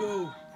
Go.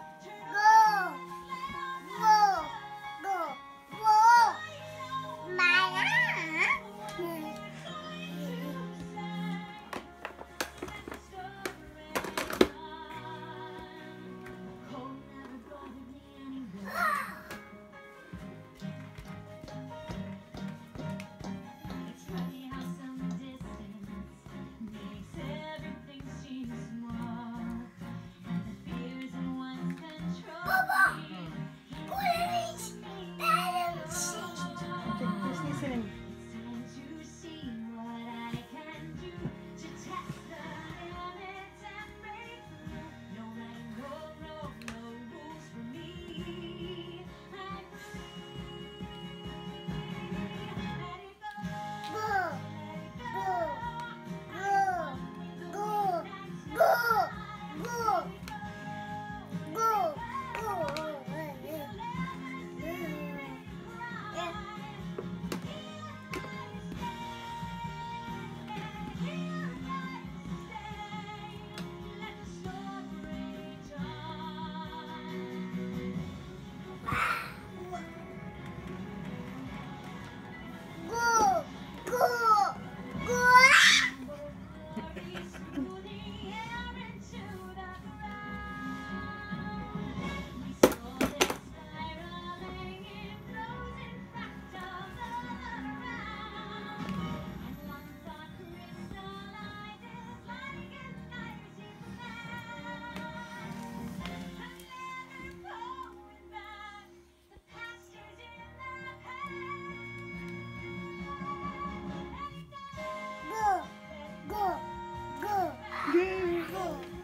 Yeah.